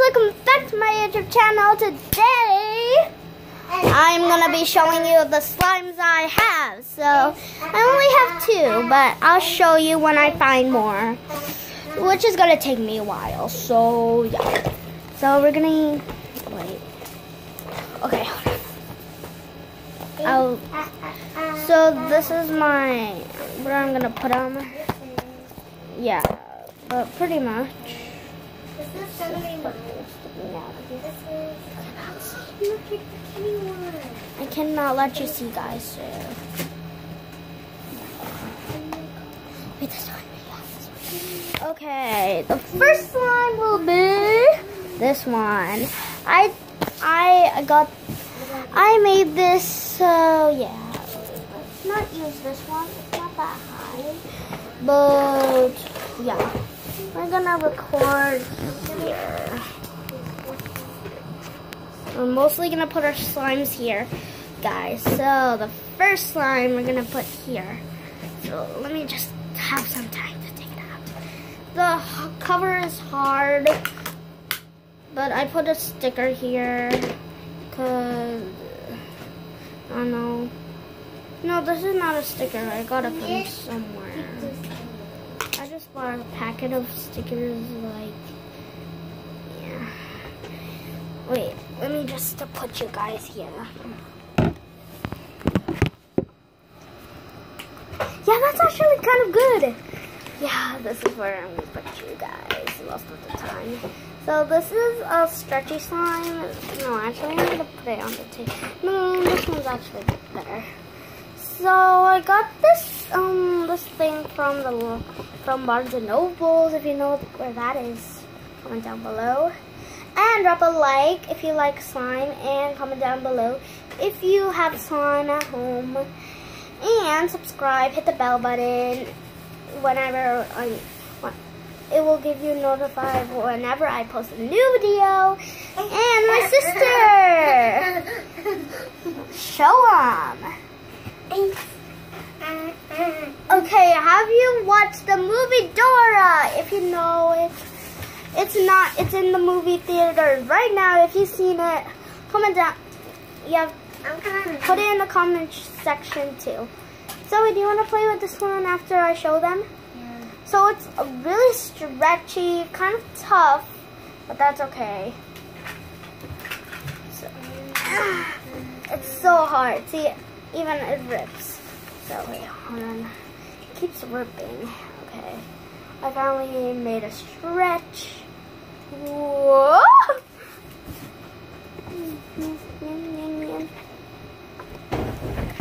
welcome back to my YouTube channel. Today, I'm gonna be showing you the slimes I have. So, I only have two, but I'll show you when I find more. Which is gonna take me a while, so yeah. So we're gonna, wait. Okay, I'll, so this is my, what I'm gonna put on. Yeah, but pretty much. This is this is. Look at the kitty one. I cannot let you see, guys. So. Wait, this one. Okay, the first one will be this one. I I got I made this. So yeah, let's not use this one. It's not that high, but yeah, we're gonna record here. We're mostly gonna put our slimes here, guys. So the first slime we're gonna put here. So let me just have some time to take it out. The cover is hard, but I put a sticker here because I don't know. No, this is not a sticker. I got it from somewhere. Bought a packet of stickers, like, yeah. Wait, let me just put you guys here. Yeah, that's actually kind of good. Yeah, this is where I'm gonna put you guys most of the time. So this is a stretchy slime. No, actually, I'm gonna put it on the table. No, this one's actually better. So I got this um this thing from the from Barnes and Nobles. If you know where that is, comment down below. And drop a like if you like slime, and comment down below if you have slime at home. And subscribe, hit the bell button whenever I it will give you notified whenever I post a new video. And my sister, show 'em. Okay, have you watched the movie Dora? If you know it, it's not. It's in the movie theater right now. If you've seen it, comment down. Yeah, I'm put it in the comment section too. Zoe, do you want to play with this one after I show them? Yeah. So it's a really stretchy, kind of tough, but that's okay. So, it's so hard. See, even it rips. So wait, hold on. It keeps ripping. Okay. I finally made a stretch. Whoa!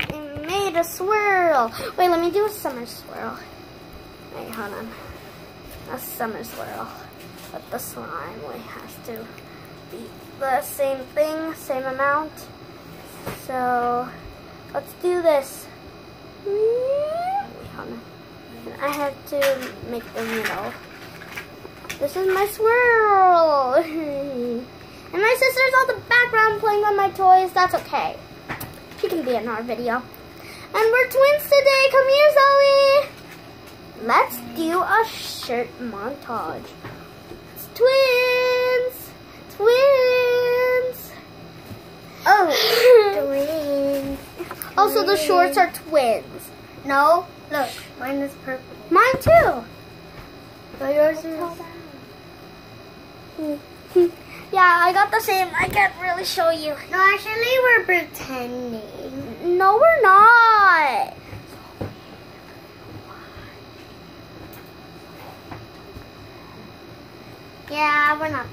It made a swirl. Wait, let me do a summer swirl. Wait, hold on. A summer swirl. But the slime wait, has to be the same thing, same amount. So let's do this. Wait, hold on. And I have to make the needle. This is my swirl. and my sister's on the background playing on my toys. That's okay. She can be in our video. And we're twins today. Come here, Zoe. Let's do a shirt montage. It's twins! Twins! Oh, twins. Also, the shorts are twins. No, look, mine is purple. Mine too. So yours is. Yeah, I got the same. I can't really show you. No, actually, we're pretending. No, we're not. Yeah, we're not.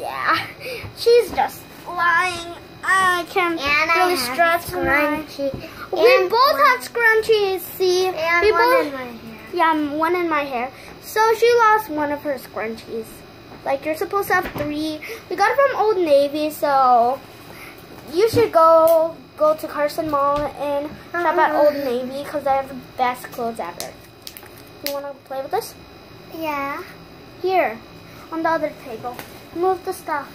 Yeah, she's just lying. I can't And I really have stretch my. We both have scrunchies. See, And we one both. in my hair. Yeah, one in my hair. So she lost one of her scrunchies. Like you're supposed to have three. We got it from Old Navy, so you should go go to Carson Mall and shop at Old uh-huh. Navy because they have the best clothes ever. You want to play with this? Yeah. Here, on the other table. Move the stuff.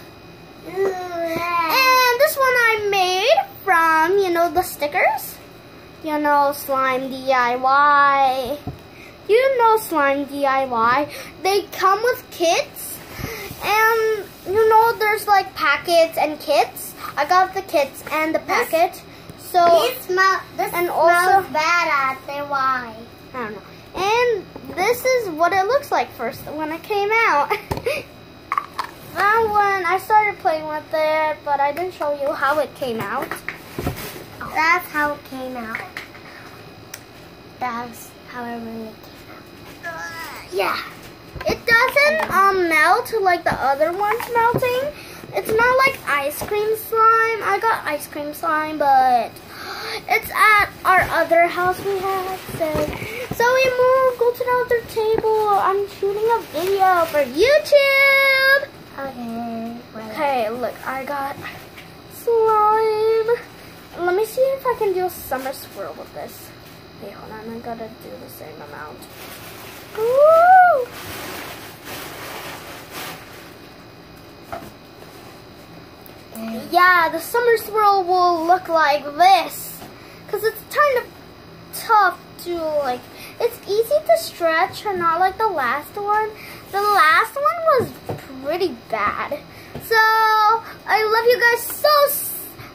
And this one I made from, you know, the stickers. You know, Slime DIY. You know Slime DIY. They come with kits. And, you know, there's like packets and kits. I got the kits and the packet. So These smell. This and also- bad. I say why. I don't know. And this is what it looks like first when it came out. that one, I started playing with it, but I didn't show you how it came out. That's how it came out. That's how it really came out. Yeah. It doesn't um, melt like the other ones melting. It's not like ice cream slime. I got ice cream slime, but it's at our other house we have. So, so we move, go to the other table. I'm shooting a video for YouTube. Okay. Okay, look, I got slime. Let me see if I can do a summer swirl with this. Hey, hold on, I gotta do the same amount. Woo! Yeah, the summer swirl will look like this. Because it's kind of tough to, like, it's easy to stretch and not like the last one. The last one was Really bad. So, I love you guys so,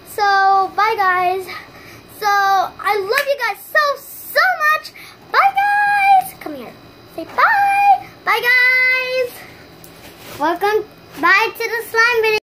so, bye guys. So, I love you guys so, so much. Bye guys. Come here. Say bye. Bye guys. Welcome. Bye to the slime video.